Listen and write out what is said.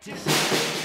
Just